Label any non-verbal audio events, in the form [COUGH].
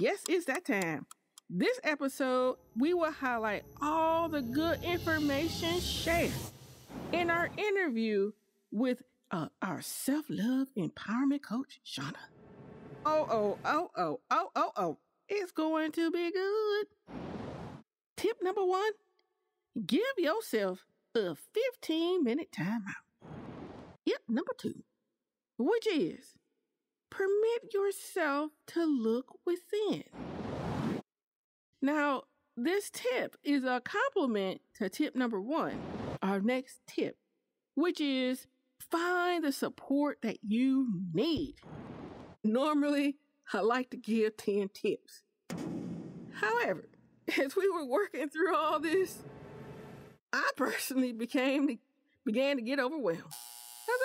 Yes, it's that time. This episode, we will highlight all the good information shared in our interview with uh, our self love empowerment coach, Shauna. Oh, oh, oh, oh, oh, oh, oh. It's going to be good. Tip number one give yourself a 15 minute timeout. Yep, number two, which is permit yourself to look within. Now, this tip is a complement to tip number one, our next tip, which is find the support that you need. Normally, I like to give 10 tips. However, [LAUGHS] as we were working through all this, I personally became began to get overwhelmed. I